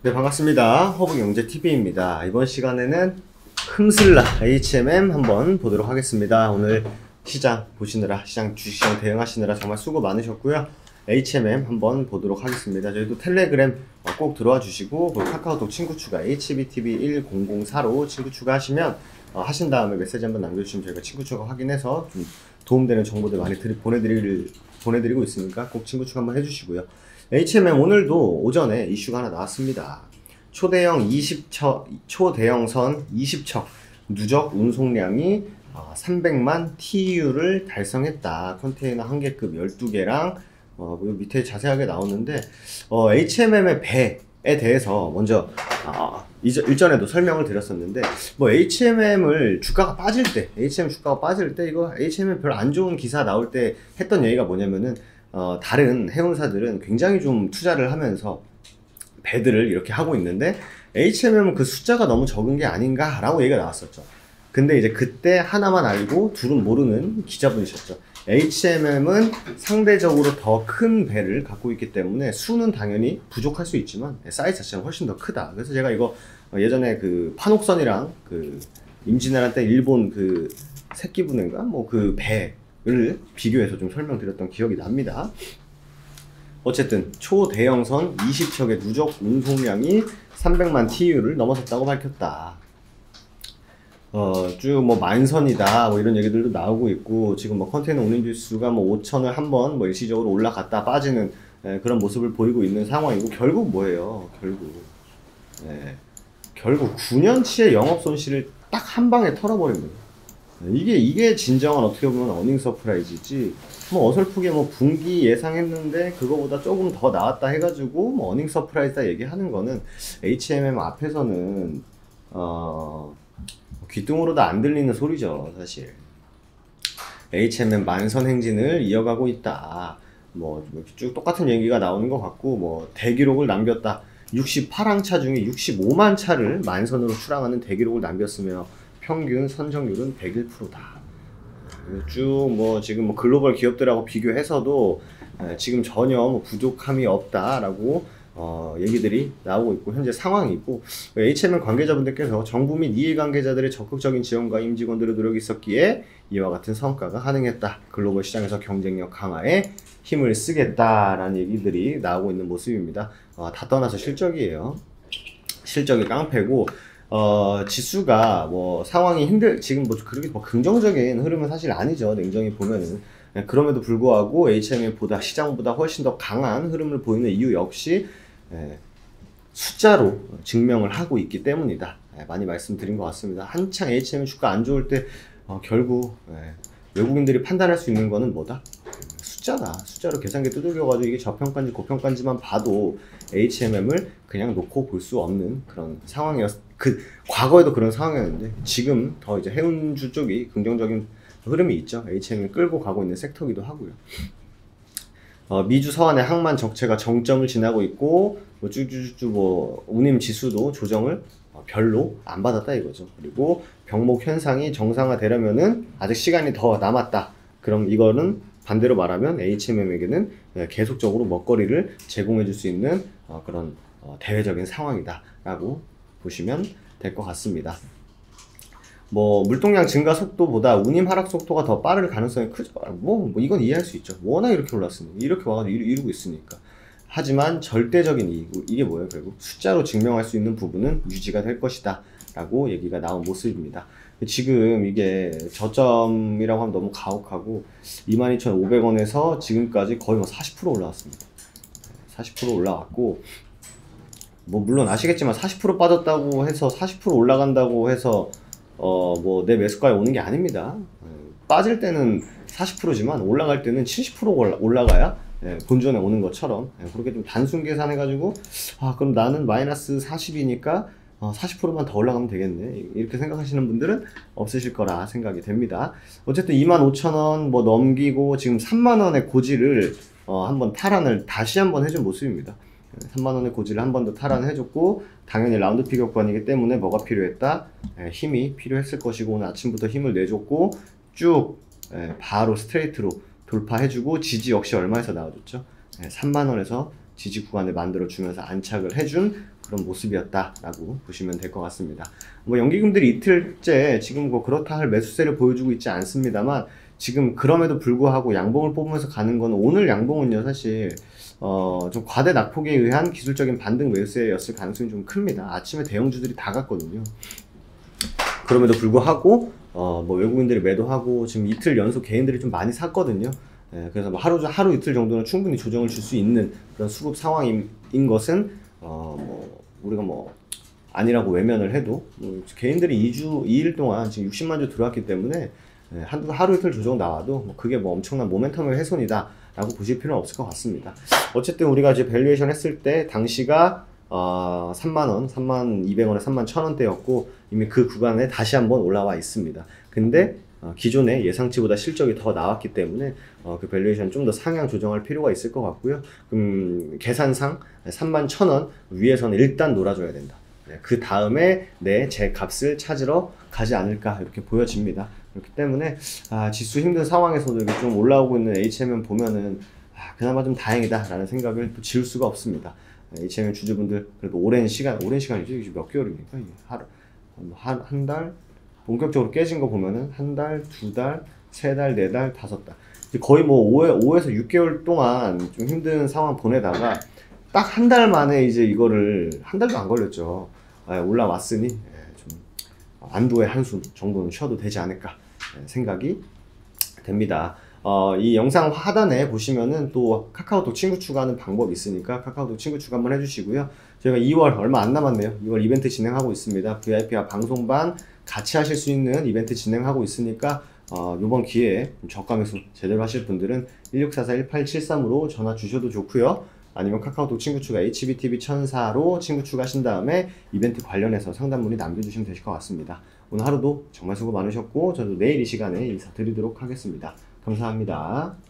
네, 반갑습니다. 허브경제TV입니다. 이번 시간에는 흠슬라 HMM 한번 보도록 하겠습니다. 오늘 시장 보시느라, 시장 주식시장 대응하시느라 정말 수고 많으셨고요. HMM 한번 보도록 하겠습니다. 저희도 텔레그램 어, 꼭 들어와 주시고, 카카오톡 친구 추가, HBTV1004로 친구 추가하시면, 어, 하신 다음에 메시지 한번 남겨주시면 저희가 친구 추가 확인해서 좀 도움되는 정보들 많이 드리, 보내드릴, 보내드리고 있으니까 꼭 친구 추가 한번 해주시고요. HMM 오늘도 오전에 이슈가 하나 나왔습니다. 초대형 20척, 초대형선 20척 누적 운송량이 300만 TU를 달성했다. 컨테이너 한 개급 12개랑 어, 밑에 자세하게 나오는데 어, HMM의 배에 대해서 먼저 어, 일전에도 설명을 드렸었는데 뭐 HMM을 주가가 빠질 때 HM 주가가 빠질 때 이거 HMM 별안 좋은 기사 나올 때 했던 얘기가 뭐냐면은 어, 다른 해운사들은 굉장히 좀 투자를 하면서 배들을 이렇게 하고 있는데 HMM은 그 숫자가 너무 적은 게 아닌가라고 얘기가 나왔었죠. 근데 이제 그때 하나만 알고 둘은 모르는 기자분이셨죠. HMM은 상대적으로 더 큰 배를 갖고 있기 때문에 수는 당연히 부족할 수 있지만 사이즈 자체는 훨씬 더 크다. 그래서 제가 이거 예전에 그 판옥선이랑 그 임진왜란 때 일본 그 새끼분인가 뭐 그 배 를 비교해서 좀 설명드렸던 기억이 납니다. 어쨌든 초대형선 20척의 누적 운송량이 300만 TU를 넘어섰다고 밝혔다. 어, 쭉 뭐 만선이다 뭐 이런 얘기들도 나오고 있고 지금 뭐 컨테이너 운임 지 수가 뭐 5천을 한번 뭐 일시적으로 올라갔다 빠지는 에, 그런 모습을 보이고 있는 상황이고 결국 뭐예요? 결국 에, 결국 9년치의 영업 손실을 딱 한 방에 털어버린 거예요. 이게 이게 진정한 어떻게 보면 어닝 서프라이즈지. 뭐 어설프게 뭐 분기 예상했는데 그거보다 조금 더 나왔다 해가지고 뭐 어닝 서프라이즈다 얘기하는 거는 HMM 앞에서는 어 귓등으로도 안 들리는 소리죠 사실. HMM 만선 행진을 이어가고 있다. 뭐 쭉 똑같은 얘기가 나오는 것 같고 뭐 대기록을 남겼다. 68항 차 중에 65만 차를 만선으로 출항하는 대기록을 남겼으며 평균 선정률은 101%다. 쭉 뭐 지금 뭐 글로벌 기업들하고 비교해서도 지금 전혀 뭐 부족함이 없다라고 어 얘기들이 나오고 있고 현재 상황이 있고 HMM 관계자분들께서 정부 및 이해 관계자들의 적극적인 지원과 임직원들의 노력이 있었기에 이와 같은 성과가 가능했다. 글로벌 시장에서 경쟁력 강화에 힘을 쓰겠다라는 얘기들이 나오고 있는 모습입니다. 어, 다 떠나서 실적이에요. 실적이 깡패고 어, 지수가 뭐 상황이 힘들, 지금 뭐 그렇게 뭐 긍정적인 흐름은 사실 아니죠. 냉정히 보면은. 네, 그럼에도 불구하고 HMM보다 시장보다 훨씬 더 강한 흐름을 보이는 이유 역시 예, 숫자로 증명을 하고 있기 때문이다. 예, 많이 말씀드린 것 같습니다. 한창 HMM 주가 안 좋을 때 어, 결국 예, 외국인들이 판단할 수 있는 거는 뭐다? 숫자다. 숫자로 계산기 두들겨가지고 이게 저평가인지 고평가인지만 봐도 HMM을 그냥 놓고 볼 수 없는 그런 상황이었, 그, 과거에도 그런 상황이었는데, 지금 더 이제 해운주 쪽이 긍정적인 흐름이 있죠. HM을 끌고 가고 있는 섹터기도 하고요. 어, 미주 서안의 항만 적체가 정점을 지나고 있고, 뭐 쭉쭉쭉 뭐, 운임 지수도 조정을 어, 별로 안 받았다 이거죠. 그리고 병목 현상이 정상화되려면은 아직 시간이 더 남았다. 그럼 이거는 반대로 말하면 HMM에게는 계속적으로 먹거리를 제공해 줄 수 있는 어, 그런 어, 대외적인 상황이다라고 보시면 될 것 같습니다. 뭐 물동량 증가 속도보다 운임 하락 속도가 더 빠를 가능성이 크죠. 뭐, 뭐 이건 이해할 수 있죠. 워낙 이렇게 올랐으니 이렇게 와가지고 이루 고 있으니까. 하지만 절대적인 이익 이게 뭐예요 결국 숫자로 증명할 수 있는 부분은 유지가 될 것이다 라고 얘기가 나온 모습입니다 지금 이게 저점이라고 하면 너무 가혹하고 22,500원에서 지금까지 거의 뭐 40% 올라왔습니다 40% 올라왔고 뭐 물론 아시겠지만 40% 빠졌다고 해서 40% 올라간다고 해서 어 뭐 내 매수가에 오는 게 아닙니다. 예, 빠질 때는 40%지만 올라갈 때는 70% 올라가야 예, 본전에 오는 것처럼 예, 그렇게 좀 단순 계산해가지고 아 그럼 나는 마이너스 40이니까 어, 40%만 더 올라가면 되겠네 이렇게 생각하시는 분들은 없으실 거라 생각이 됩니다. 어쨌든 25,000원 뭐 넘기고 지금 3만원의 고지를 어, 한번 탈환을 다시 한번 해준 모습입니다. 3만 원의 고지를 한 번 더 탈환해줬고 당연히 라운드 피격권이기 때문에 뭐가 필요했다? 예, 힘이 필요했을 것이고 오늘 아침부터 힘을 내줬고 쭉 예, 바로 스트레이트로 돌파해주고 지지 역시 얼마에서 나와줬죠? 예, 3만 원에서 지지 구간을 만들어주면서 안착을 해준 그런 모습이었다라고 보시면 될 것 같습니다. 뭐 연기금들이 이틀째 지금 뭐 그렇다 할 매수세를 보여주고 있지 않습니다만 지금 그럼에도 불구하고 양봉을 뽑으면서 가는 건 오늘 양봉은요 사실 어, 좀 과대 낙폭에 의한 기술적인 반등 매수세였을 가능성이 좀 큽니다. 아침에 대형주들이 다 갔거든요. 그럼에도 불구하고 어, 뭐 외국인들이 매도하고 지금 이틀 연속 개인들이 좀 많이 샀거든요. 예, 그래서 뭐 하루 하루 이틀 정도는 충분히 조정을 줄 수 있는 그런 수급 상황인 인 것은 어, 뭐 우리가 뭐 아니라고 외면을 해도 뭐 개인들이 2주 2일 동안 지금 60만 주 들어왔기 때문에 예, 한 하루 이틀 조정 나와도 뭐 그게 뭐 엄청난 모멘텀의 훼손이다 라고 보실 필요는 없을 것 같습니다. 어쨌든 우리가 이제 밸류에이션 했을 때 당시가 어, 3만 원, 3만 200원에 3만 1천 원대였고 이미 그 구간에 다시 한번 올라와 있습니다. 근데 어, 기존의 예상치보다 실적이 더 나왔기 때문에 어, 그 밸류에이션 좀 더 상향 조정할 필요가 있을 것 같고요. 음, 계산상 3만 1천 원 위에서는 일단 놀아줘야 된다. 네, 그 다음에 내 제 값을 찾으러 가지 않을까 이렇게 보여집니다. 그렇기 때문에 아, 지수 힘든 상황에서도 이렇게 좀 올라오고 있는 HMM을 보면은 아, 그나마 좀 다행이다라는 생각을 또 지울 수가 없습니다. HMM 주주분들 그래도 오랜 시간 오랜 시간이죠? 이게 몇 개월입니까? 하루 한 한 달? 본격적으로 깨진 거 보면은 한 달, 두 달, 세 달, 네 달, 다섯 달. 거의 뭐 5에, 5에서 6개월 동안 좀 힘든 상황 보내다가 딱 한 달 만에 이제 이거를 한 달도 안 걸렸죠. 아, 올라왔으니 예, 좀 안도의 한숨 정도는 쉬어도 되지 않을까. 예, 생각이 됩니다. 어, 이 영상 하단에 보시면은 또 카카오톡 친구 추가하는 방법이 있으니까 카카오톡 친구 추가 한번 해주시고요. 저희가 2월 얼마 안 남았네요. 2월 이벤트 진행하고 있습니다. VIP와 방송반 같이 하실 수 있는 이벤트 진행하고 있으니까 어, 이번 기회에 저가 매수 제대로 하실 분들은 1644-1873으로 전화 주셔도 좋고요. 아니면 카카오톡 친구 추가 HBTV 1004로 친구 추가하신 다음에 이벤트 관련해서 상담 문의 남겨주시면 되실 것 같습니다. 오늘 하루도 정말 수고 많으셨고 저도 내일 이 시간에 인사드리도록 하겠습니다. 감사합니다.